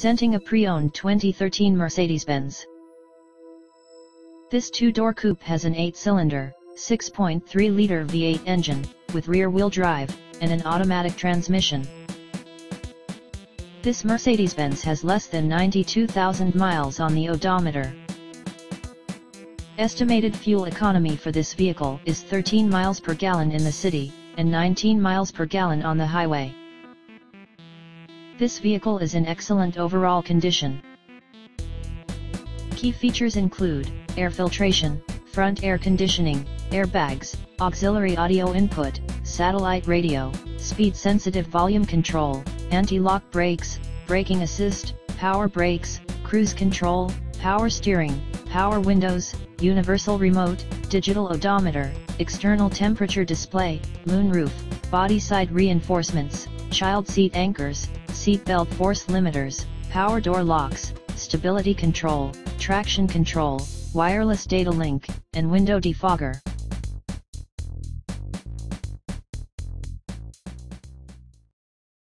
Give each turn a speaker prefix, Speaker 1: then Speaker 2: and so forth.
Speaker 1: Presenting a pre-owned 2013 Mercedes-Benz. This two-door coupe has an 8-cylinder, 6.3-liter V8 engine, with rear-wheel drive, and an automatic transmission. This Mercedes-Benz has less than 92,000 miles on the odometer. Estimated fuel economy for this vehicle is 13 miles per gallon in the city, and 19 miles per gallon on the highway. This vehicle is in excellent overall condition. Key features include, air filtration, front air conditioning, airbags, auxiliary audio input, satellite radio, speed-sensitive volume control, anti-lock brakes, braking assist, power brakes, cruise control, power steering, power windows, universal remote, digital odometer, external temperature display, moonroof, body side reinforcements, child seat anchors, seat belt force limiters, power door locks, stability control, traction control, wireless data link, and window defogger.